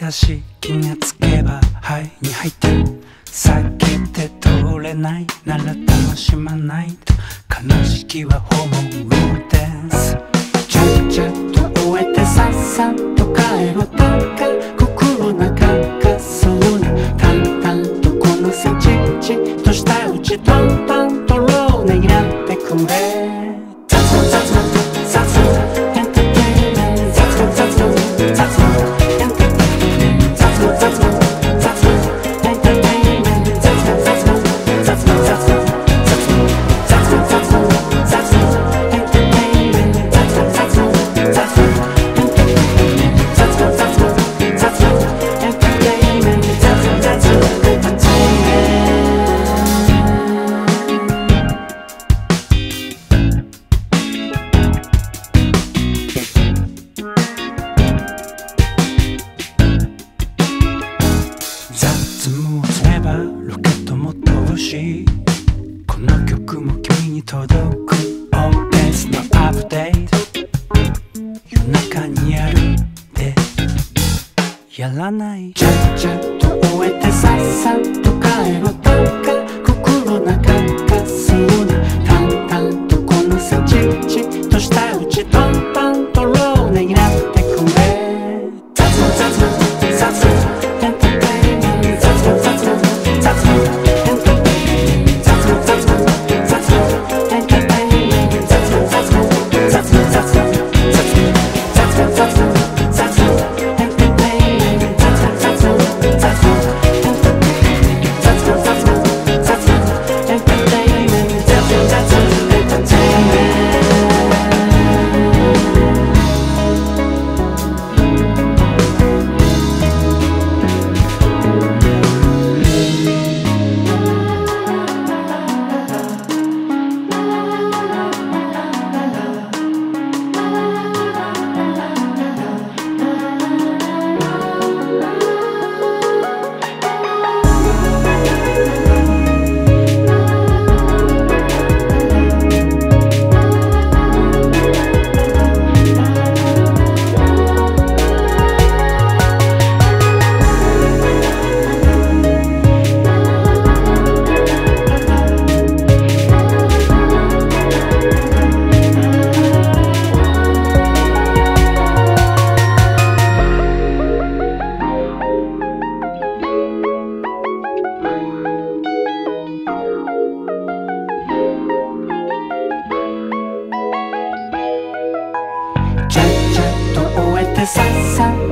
出し気がつけば肺に入って避けて通れない。なら楽しまない。と悲しきはホモローですちゃっちゃっと終えてさっさと帰ろうたか心なかかそうに淡々とこのせちっちとしたうちトンとンし。いこの曲も君に届く。OS のアップデート夜中にやるってやらない。ちゃっちゃっと終えてさっさと帰ろう。なか心なかかすような。淡々とこのさちっちとした飒飒。